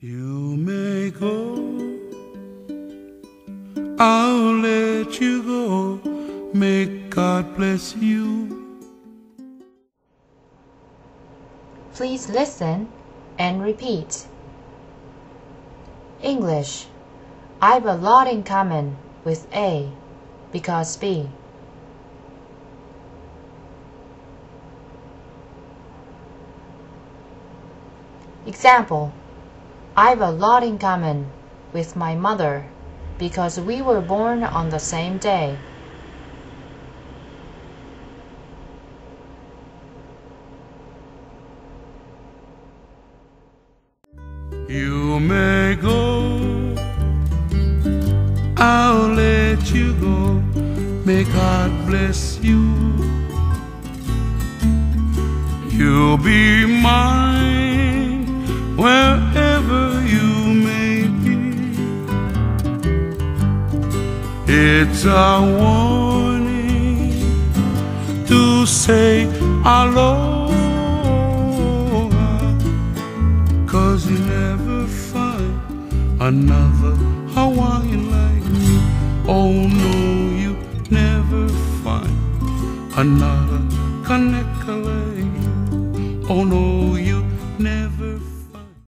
You may go, I'll let you go. May God bless you. Please listen and repeat. English. I've a lot in common with A because B. Example I've a lot in common with my mother because we were born on the same day. You may go, I'll let you go. May God bless you. You'll be mine It's a warning to say aloha. Cause you never find another Hawaiian like me. Oh no, you never find another Kaneka like you. Oh no, you never